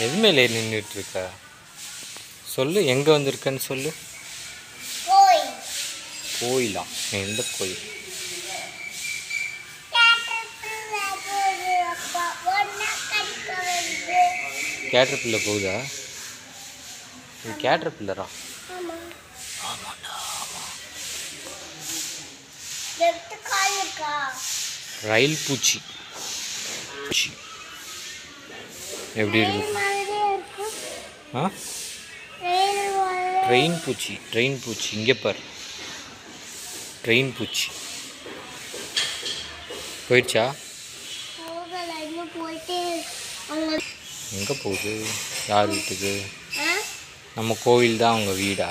எது மேலே நின்றுட்டு இருக்க சொல்லு எங்கே வந்திருக்கன்னு சொல்லு. கோயில். எந்த கோயில்? கேட்டர் பிள்ளை போகுதா இது கேட்டர் பில்லரா ரயில் பூச்சி. பூச்சி. எப்படி இருக்கு? ஆ? ட்ரெயின் பூச்சி ட்ரெயின் பூச்சி. இங்கே பார். ட்ரெயின் பூச்சி. போயிடுச்சா? எங்கே போகுது? யார் வீட்டுக்கு? நம்ம கோவில் தான் அவங்க வீடா